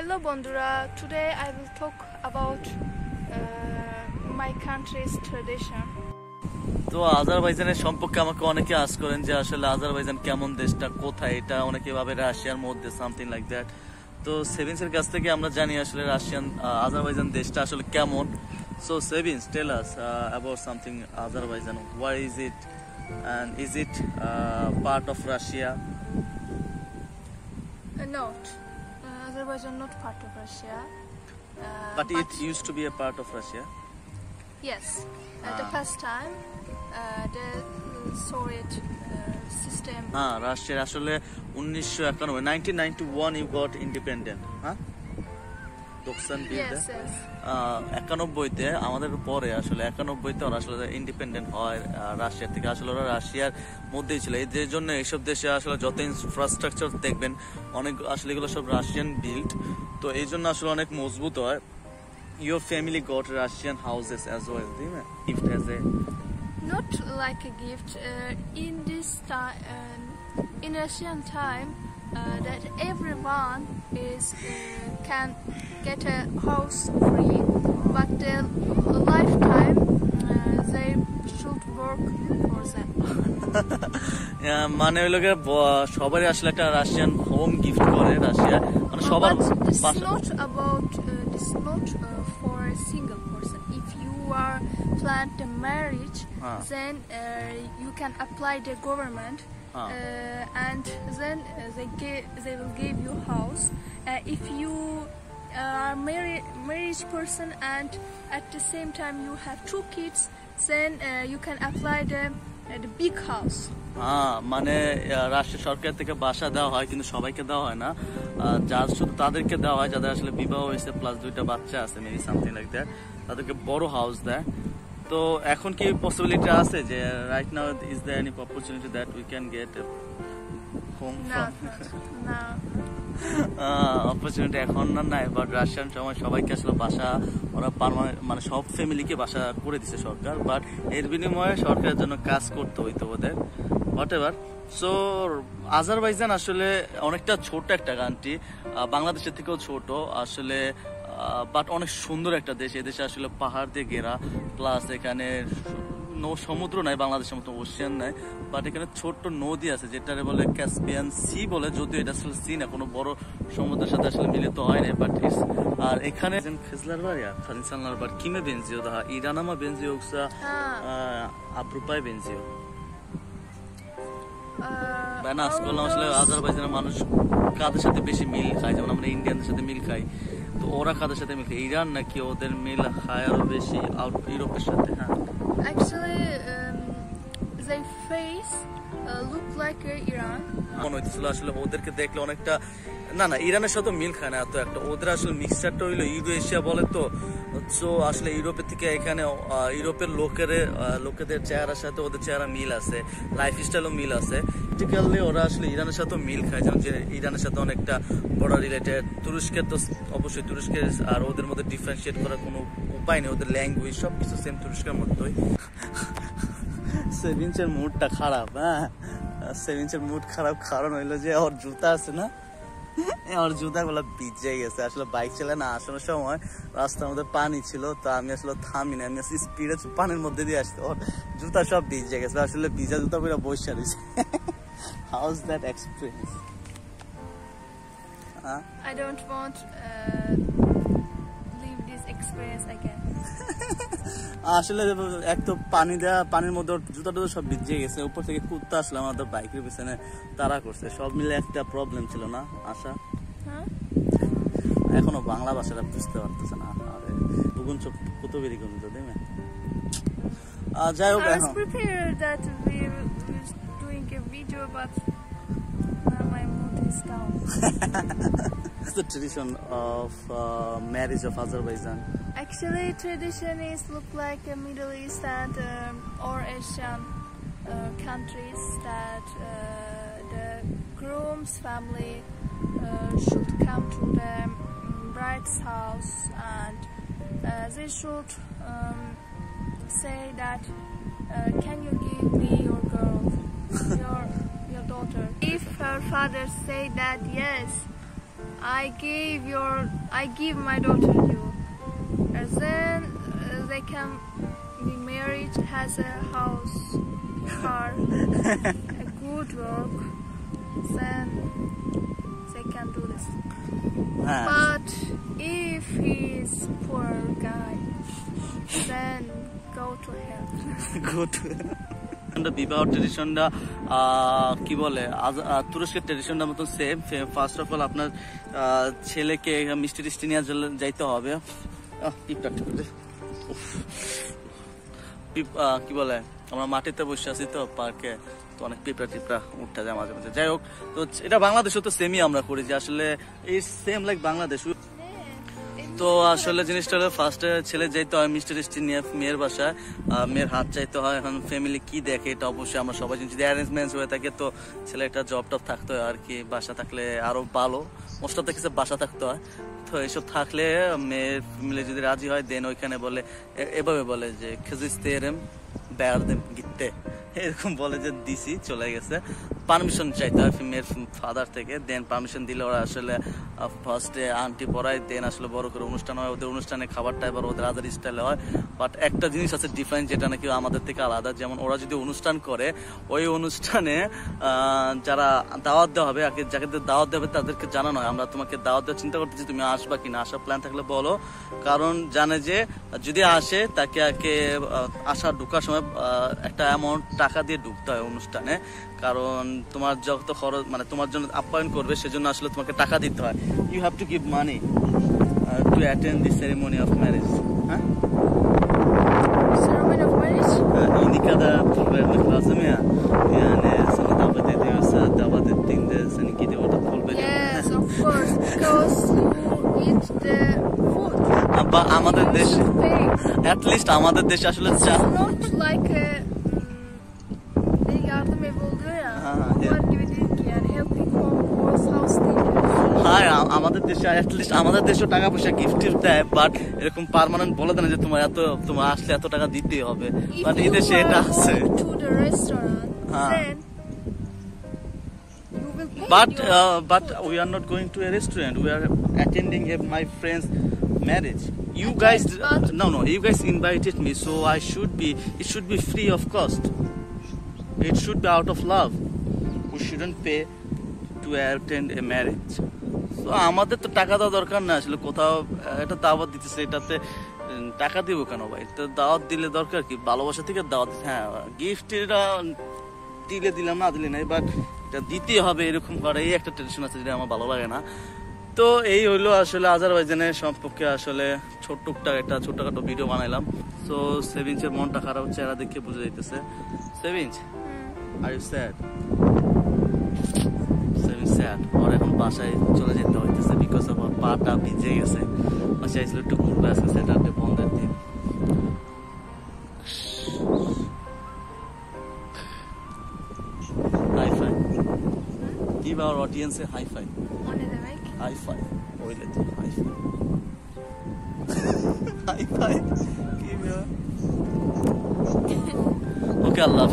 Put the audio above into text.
Hello বন্ধুরা today I will talk about uh, my country's tradition. তো আজারবাইজানের সম্পর্কে আমাকে অনেকে আস করেন যে আসলে আজারবাইজান কেমন দেশটা কোথায় এটা অনেকে ভাবে রাশিয়ার মধ্যে সামথিং লাইক দ্যাট তো সেভিন্স এর কাছ থেকে আমরা জানি আসলে রাশিয়ান আজারবাইজান দেশটা আসলে কেমন। So সেভিন্স tell us about something Azerbaijan. Why is it and is it part of Russia uh, Azerbaijan not part of Russia. Uh, but, but, it used to be a part of Russia. Yes, uh, ah. at the first time, uh, the Soviet uh, system. Ah, Russia. Actually, 1991, you got independent. Huh? দোকসান yes. একানব্বইতে আমাদের পরে আসলে একানব্বইতে ওরা আসলে independent হয় আহ, Russia থেকে। আসলে ওরা রাশিয়ার মধ্যেই ছিল। এই যে জন্য এইসব দেশে আসলে যত ইনফ্রাস্ট্রাকচার দেখবেন অনেক আসলে এগুলো সব রাশিয়ান বিল্ড তো এই জন্য আসলে অনেক মজবুত হয়। Your family got Russian houses as well gift as a Not like a gift. Uh, in this time, in Russian time, uh, that everyone is uh, can get a house free, but their lifetime uh, they should work for them. আহ, মানে হলো গিয়ে ব- সবারই আসলে একটা Russian home gift করে Russia মানে সবার but this is বাসা not about uh, this is not uh, for a single person. If you are planned a marriage, Ah. then uh, you can apply the government, Ah. uh, and then uh, they give they will give you house. Uh, if you are married marriage person and at the same time you have two kids, then uh, you can apply the uh, the big house. হ্যাঁ মানে রাষ্ট্র সরকার থেকে বাসা দেওয়া হয় কিন্তু সবাইকে দেওয়া হয় না যার শুধু তাদেরকে দেওয়া হয় যাদের আসলে বিবাহ হয়েছে প্লাস দুইটা বাচ্চা আছে মেবি সামথিং লাইক দ্যাট তাদেরকে বড় হাউস দেয় তো এখন কি পসিবিলিটি আছে যে right now is the any opportunity that we can get home. Opportunity এখন না নাই বাট রাশিয়ান সময় সবাইকে আসলে বাসা ওরা পারমানেন্ট মানে সব ফ্যামিলিকে বাসা করে দিছে সরকার বাট এর বিনিময়ে সরকারের জন্য কাজ করতে হইতো ওদের হোয়াট এভার সো আজারবাইজান আসলে অনেকটা ছোট একটা কান্ট্রি বাংলাদেশের থেকেও ছোট আসলে বাট অনেক সুন্দর একটা দেশ। এদেশে আসলে পাহাড় দিয়ে ঘেরা প্লাস এখানে নো সমুদ্র নাই বাংলাদেশের মতো ওশিয়ান নাই বাট এখানে ছোট্ট নদী আছে যেটারে বলে ক্যাসপিয়ান সি বলে যদিও এটা আসলে সি না কোনো বড় সমুদ্রের সাথে আসলে মিলিত হয় না বাট আর এখানে বার ইয়া খালিসানলার বার কিমে বেনজিও দা ইরানামা বেনজিও উকসা Ah. আপ্রুপায় বেনজিও। Uh, ব্যানাস করলাম আসলে আজারবাইজানের মানুষ কাদের সাথে বেশি মিল খায়? যেমন আমরা ইন্ডিয়ানদের সাথে মিল খাই। তো ওরা কাদের সাথে মিলে ইরান নাকি ওদের মিল খায় আরও বেশি আউট ইউরোপের সাথে? হ্যাঁ। Actually, um, face face uh, look like uh, Iran. মনে হইতেছিল আসলে ওদেরকে দেখলে অনেকটা না না, ইরানের সাথে মিল খায় না এত একটা। ওদের আসলে মিক্সচারটা হইল ইউরো এশিয়া বলে তো। সো আসলে ইউরোপের থেকে এখানে ইউরোপের লোকের লোকেদের চেহারার সাথে ওদের চেহারা মিল আছে লাইফ স্টাইলও মিল আছে। টিপিক্যালি ওরা আসলে ইরানের সাথেও মিল খায়, যেমন যে ইরানের সাথে অনেকটা বড় রিলেটেড তুরস্কের তো অবশ্যই তুরস্কের, আর ওদের মধ্যে ডিফারেন্সিয়েট করার কোনো উপায় নেই, ওদের ল্যাঙ্গুয়েজ সব কিছু সেম তুরস্কের মতোই। সেভিন্সের মুডটা খারাপ হ্যাঁ। সেভিন্সের মুড খারাপ কারণ হইল যে, ওর জুতা আছে না? ওর জুতা গুলো ভিজে গেছে। আসলে বাইক চালে না আসানোর সময় রাস্তার মধ্যে পানি ছিল তো আমি আসলে থামি না আমি স্পিডে পানির মধ্যে দিয়ে আসতে ওর জুতা সব ভিজে গেছে। আসলে ভিজা জুতা পুরো বসে রয়েছে। House that experience I don't want uh, live this experience again. আসলে এক তো পানি দেওয়া পানির মধ্যে জুতা টুতা সব ভিজে গেছে। উপর থেকে কুত্তা আসলে আমাদের বাইকের পিছনে তারা করছে। সব মিলে একটা প্রবলেম ছিল না আশা? এখনো বাংলা ভাষাটা বুঝতে পারতেছে না আরে বুগুন চোখ কত বেরি গুণ তো দেবে যাই হোক I was এখন prepared that we were doing a video, but now my mood is down. What's the tradition of uh, marriage of Azerbaijan? Actually, tradition is look like a Middle East and um, or Asian uh, countries that uh, the groom's family uh, should come to the um, bride's house and uh, they should um, say that uh, can you give me your girl, your your daughter? If her father say that yes, I gave your I give my daughter you and then uh, they can be married has a house car a good work then they can do this. হ্যাঁ but if he's poor guy then go to hell. Good বিবাহ ট্রেডিশনটা কি বলে আজ- তুরস্কের ট্রেডিশনটা মতো same first of all আপনার আহ, ছেলেকে মিষ্টি টিষ্টি নিয়ে যাইতে হবে। কি বলে আমরা মাটিতে বসে আছি তো পার্কে তো অনেক পিঁপড়া টিপড়া উঠতে যায় মাঝে মাঝে। যাই হোক, তো এটা বাংলাদেশেও তো সেমই আমরা করি যে আসলে এই সেম লাইক বাংলাদেশ। তো আসলে জিনিসটা হলো ফার্স্টে ছেলে যাইতে হয়, মিষ্টি টিষ্টি নিয়ে মেয়ের বাসায় মেয়ের হাত চাইতে হয়, এখন ফ্যামিলি কি দেখে এটা অবশ্যই আমরা সবাই। যদি অ্যারেঞ্জমেন্টস হয়ে থাকে তো ছেলে একটা জব টব থাকতে হয় আর কি, বাসা থাকলে আরও ভালো। মোস্ট অফ দ্য বাসা থাকতে হয়। তো এইসব থাকলে মেয়ের ফ্যামিলি যদি রাজি হয় দেন ওইখানে বলে এভাবে বলে যে খেজিস্তেরেম বেয়ারদেম গিতে এরকম বলে যে দিছি চলে গেছে। পারমিশন চাইতে হয় মেয়ের ফাদার থেকে দেন পারমিশন দিলে ওরা আসলে ফার্স্টে আন্টি পড়ায় দেন আসলে বড় করে অনুষ্ঠান হয়। ওদের অনুষ্ঠানে খাবারটা এবার ওদের আদার স্টাইলে হয়। বাট একটা জিনিস আছে ডিফারেন্ট যেটা নাকি আমাদের থেকে আলাদা, যেমন ওরা যদি অনুষ্ঠান করে, ওই অনুষ্ঠানে যারা দাওয়াত দেওয়া হবে, আগে যাকে দাওয়াত দেবে তাদেরকে জানানো হয়। আমরা তোমাকে দাওয়াত দেওয়ার চিন্তা করতেছি, তুমি আসবা কিনা আসার প্ল্যান থাকলে বলো। কারণ জানে যে, যদি আসে, তাকে আগে আসা ঢুকার সময় একটা অ্যামাউন্ট টাকা দিয়ে ঢুকতে হয় অনুষ্ঠানে। কারণ তোমার যত খরচ মানে তোমার জন্য আপ্যায়ন করবে সেজন্য আসলে তোমাকে টাকা দিতে হয়। You have to give money to attend the ceremony of marriage হ্যাঁ, হ্যাঁ, হ্যাঁ। আমাদের দেশে আসলে চা লাইক আমাদের দেশে অ্যাট লিস্ট আমাদের দেশেও টাকা পয়সা গিফট দেয় বাট এরকম পার্মানেন্ট বলে দেয় না যে তোমার এত তোমার আসলে এত টাকা দিতেই হবে বাট এই দেশে এটা আছে uh, food. we are not going to a restaurant. We are attending a, my friend's marriage. You guys, no, no. You guys invited me, so I should be. It should be free of cost. It should be out of love. We shouldn't pay to attend a marriage. So আমাদের তো টাকা দেওয়া দরকার না আসলে। কোথাও এটা দাওয়াত দিতেছে এটাতে টাকা দিব কেন ভাই? তো দাওয়াত দিলে দরকার কি? ভালোবাসা থেকে দাওয়াত হ্যাঁ গিফট এটা দিলে দিলাম না দিলে নাই বাট এটা দিতেই হবে এরকম করে। এই একটা টেনশন আছে যেটা আমার ভালো লাগে না। তো এই হইল আসলে আজারবাইজানের সম্পর্কে আসলে ছোট্ট একটা ছোটখাটো ভিডিও বানাইলাম। তো সেভিংসের মনটা খারাপ হচ্ছে এরা দেখে বুঝে যাইতেছে। Savings are you sad sad ওর এখন বাসায় চলে যেতে হইতেছে বিকজ অফ পাটা ভিজে গেছে বাসায় ছিল একটু ঘুরবে আজকে স্যাটারডে বন্ধের দিন high five Give our audience a high five. High five. Öyle değil. High five. high five. Give ya. Okay Allah